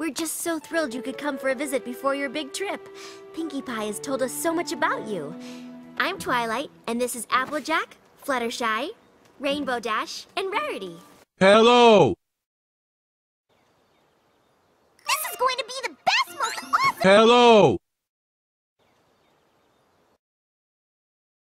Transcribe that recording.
We're just so thrilled you could come for a visit before your big trip. Pinkie Pie has told us so much about you. I'm Twilight, and this is Applejack, Fluttershy, Rainbow Dash, and Rarity. Hello! This is going to be the best, most awesome... Hello!